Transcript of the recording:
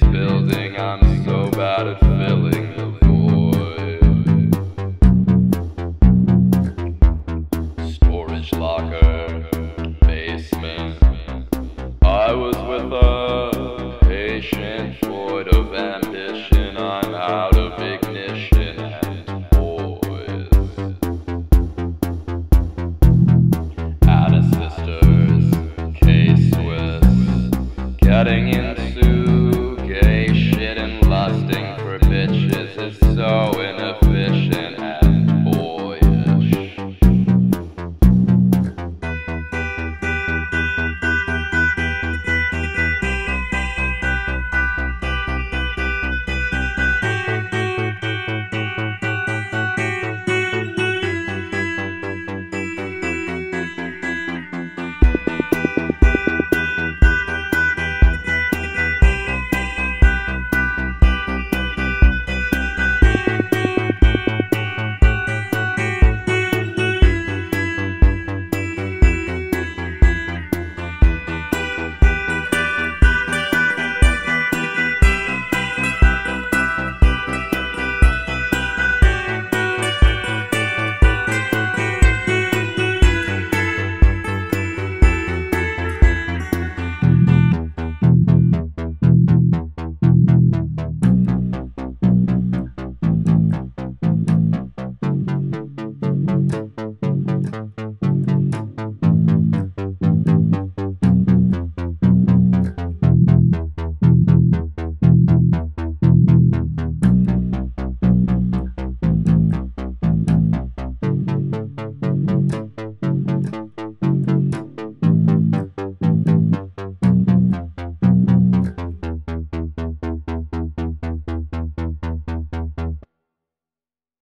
building. I'm so bad at filling the void. Storage locker, basement. I was with a patient void of ambition. I'm out of ignition and void. Ana sisters, K Swiss, getting into.